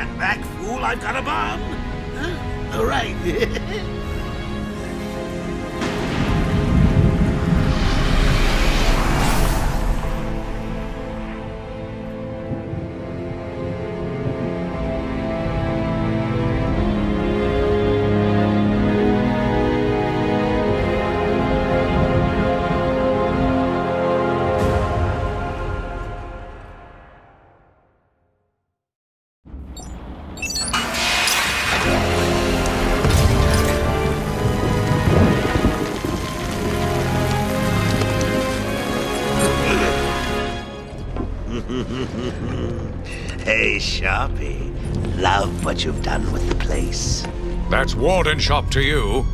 Stand back, fool. I've got a bomb. All right. what you've done with the place. That's Warden Sharp to you.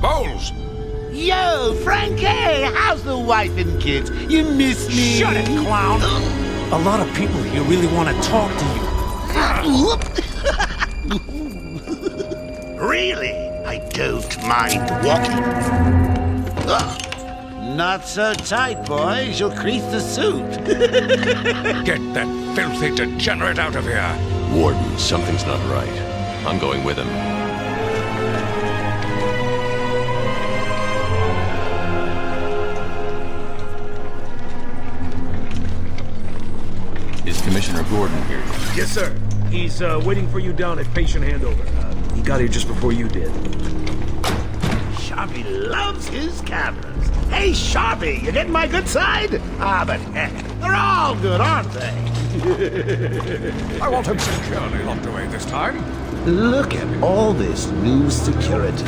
Boles! Yo, Frankie! How's the wife and kids? You miss me? Shut it, clown! A lot of people here really want to talk to you. really? I don't mind walking. Ugh. Not so tight, boys. You'll crease the suit. Get that filthy degenerate out of here! Warden, something's not right. I'm going with him. Is Commissioner Gordon here? Yes, sir. He's uh, waiting for you down at patient handover. Uh, he got here just before you did. Sharpie loves his cameras. Hey, Sharpie, you getting my good side? Ah, but heck, they're all good, aren't they? I want him securely locked away this time. Look at all this new security.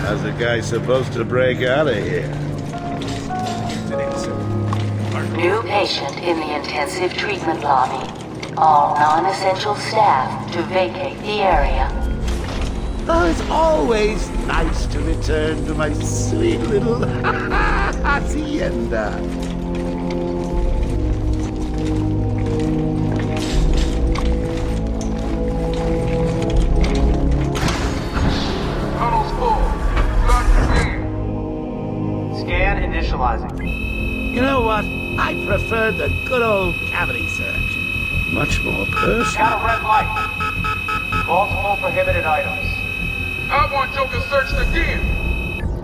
How's a guy supposed to break out of here? New patient in the intensive treatment lobby. All non-essential staff to vacate the area. Oh, it's always nice to return to my sweet little hacienda. Scan initializing. You know what? I prefer the good old cavity search. Much more personal. Got a red light. Multiple prohibited items. I want Joker searched again.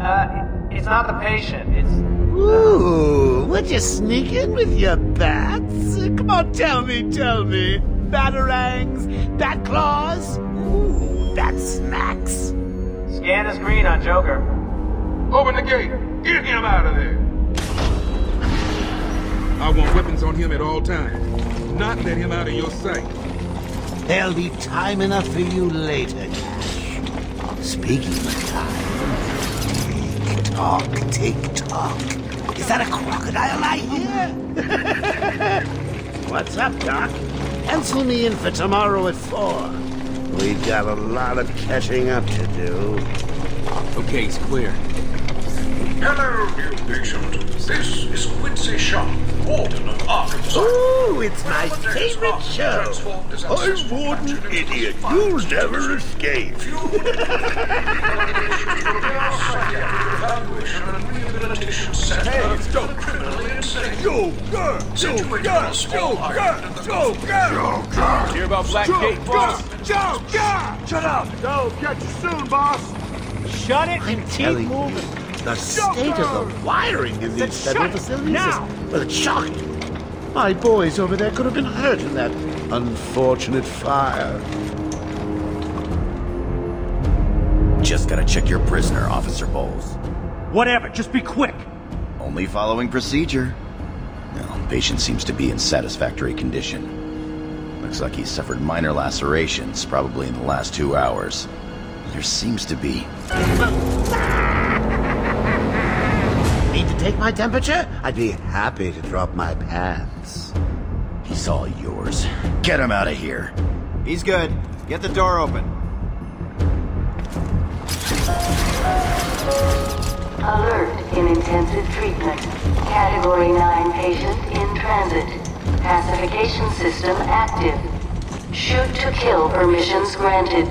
Uh, it's not the patient. It's Ooh, would you sneak in with your bats? Come on, tell me, tell me. Batarangs, bat claws, ooh, bat smacks. scan is green on Joker. Open the gate. Get him out of there. I want weapons on him at all times. Not let him out of your sight. There'll be time enough for you later, Cash. Speaking of time, tick tock, tick tock. Is that a crocodile I hear? What's up, Doc? Pencil me in for tomorrow at four. We've got a lot of catching up to do. Okay, he's clear. Hello, new patient. This is Quincy Sharp, Warden of Arkham Asylum. Ooh, it's my Remember days favorite after show. transformed his I'm ancestors Warden back to the Idiot. fire. You'll never escape. If you would evaluation and rehabilitation center hey, it's dope. criminally insane. Joker! Situated on a small island in the Gulf of Joker! Hear about Blackgate, boss? Joker! Shut up! Go, catch you soon, boss. Shut it and keep telling you, moving. The state of the wiring in these federal facilities now. is, well, it's shocking. My boys over there could have been hurt in that unfortunate fire. Just gotta check your prisoner, Officer Boles. Whatever, just be quick. Only following procedure. Well, patient seems to be in satisfactory condition. Looks like he suffered minor lacerations, probably in the last two hours. There seems to be... Need to take my temperature? I'd be happy to drop my pants. He's all yours. Get him out of here. He's good. Get the door open. Alert in intensive treatment. Category 9 patient in transit. Pacification system active. Shoot to kill permissions granted.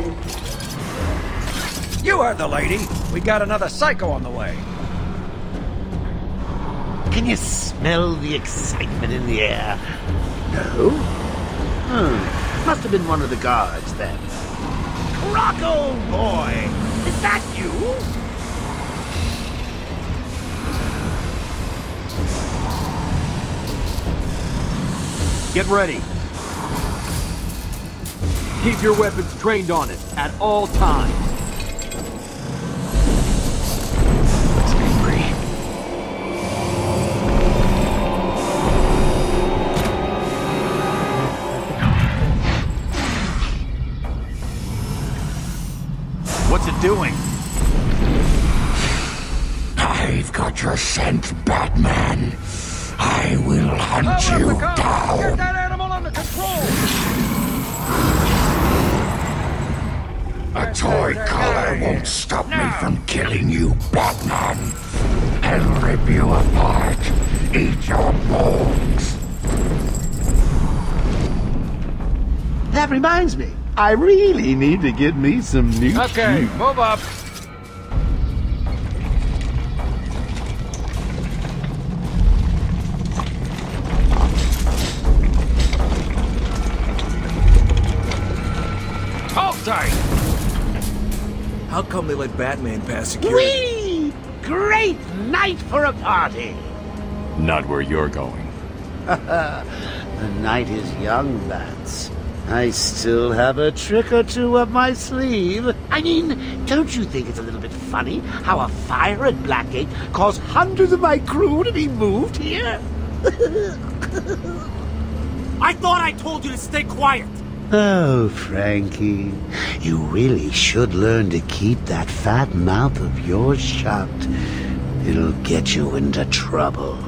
You heard the lady. We got another psycho on the way. Can you smell the excitement in the air? No? Hmm. Must have been one of the guards then. Rocco boy! Is that you? Get ready. Keep your weapons trained on it at all times. Doing? I've got your scent, Batman. I will hunt you down. Get that animal under control! A toy collar won't stop me from killing you, Batman. I'll rip you apart, eat your bones. That reminds me. I really need to get me some new Okay, shoes. move up. Hold tight! How come they let Batman pass security? Whee! Great night for a party! Not where you're going. the night is young, Bats. I still have a trick or two up my sleeve. I mean, don't you think it's a little bit funny how a fire at Blackgate caused hundreds of my crew to be moved here? I thought I told you to stay quiet. Oh, Frankie, you really should learn to keep that fat mouth of yours shut. It'll get you into trouble.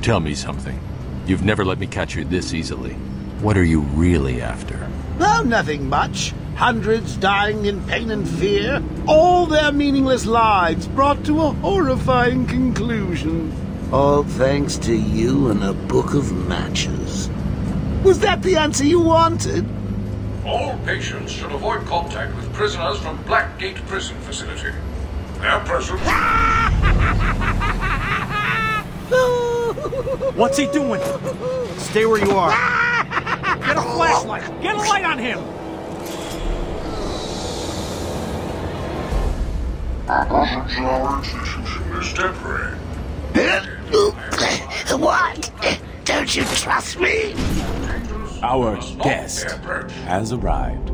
Tell me something. You've never let me catch you this easily. What are you really after? Oh, nothing much. Hundreds dying in pain and fear. All their meaningless lives brought to a horrifying conclusion. All thanks to you and a book of matches. Was that the answer you wanted? All patients should avoid contact with prisoners from Blackgate Prison Facility. Their presence... What's he doing? Stay where you are. Get a flashlight. Get a light on him. is temporary. What? Don't you trust me? Our guest has arrived.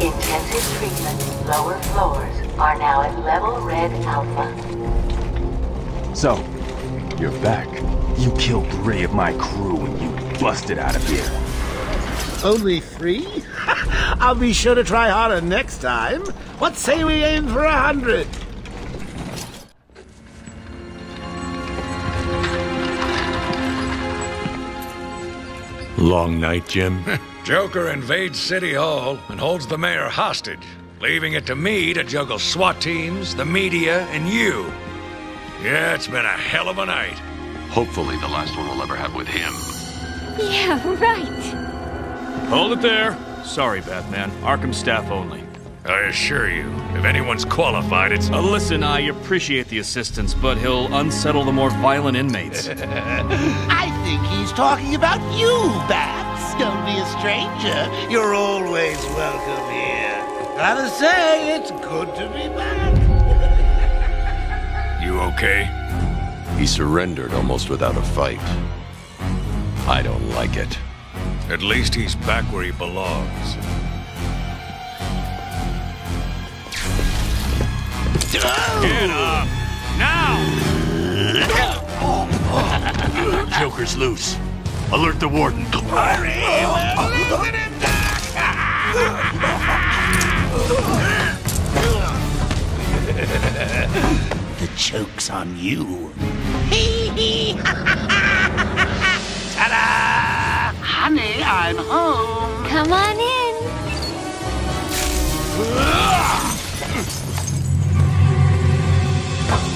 Intensive treatment, lower floors, are now at level red alpha. So, you're back. You killed three of my crew and you busted out of here. Only three? I'll be sure to try harder next time. What say we aim for a hundred? Long night, Jim. Joker invades City Hall and holds the mayor hostage, leaving it to me to juggle SWAT teams, the media, and you. Yeah, it's been a hell of a night. Hopefully the last one we'll ever have with him. Yeah, right. Hold it there. Sorry, Batman. Arkham staff only. I assure you, if anyone's qualified, it's. Uh, listen, I appreciate the assistance, but he'll unsettle the more violent inmates. I think he's talking about you, Bats. Don't be a stranger. You're always welcome here. Gotta say, it's good to be back. You okay? He surrendered almost without a fight. I don't like it. At least he's back where he belongs. Get up! Now! Joker's loose. Alert the warden. the joke's on you. Ta-da! Honey, I'm home. Come on in.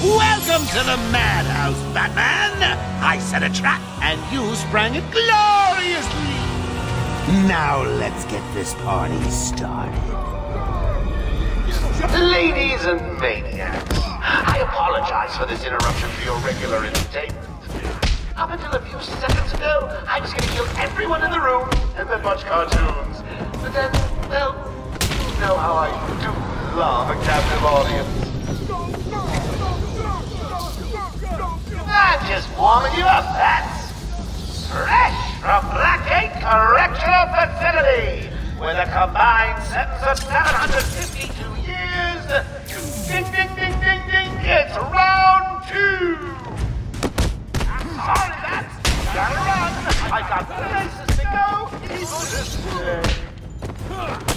Welcome to the madhouse, Batman! I set a trap, and you sprang it gloriously! Now let's get this party started. Ladies and maniacs, I apologize for this interruption to your regular entertainment. Up until a few seconds ago, I was to kill everyone in the room and then watch cartoons. But then, well, you know how I do love a captive audience. I'm just warming you up, Bats. Fresh from Blackgate Correctional Facility, with a combined sentence of 752 years. Ding, ding, ding, it's round two. I'm sorry, Bats. Gotta run. I got places to go. Even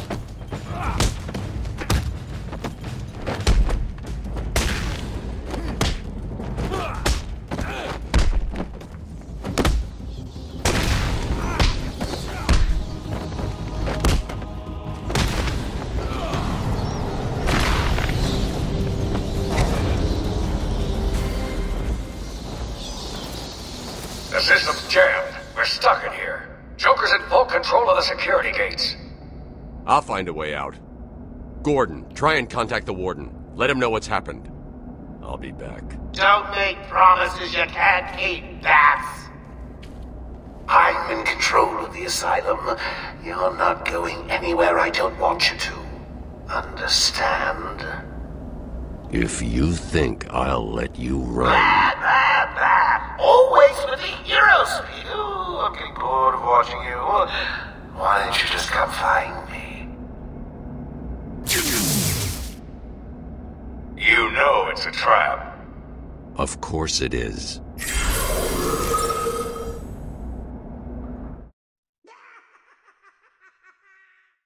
stuck in here. Joker's in full control of the security gates. I'll find a way out. Gordon, try and contact the Warden. Let him know what's happened. I'll be back. Don't make promises you can't keep, Bats. I'm in control of the asylum. You're not going anywhere I don't want you to. Understand? If you think I'll let you run... watching you. Why don't you just come find me? You know it's a trap. Of course it is.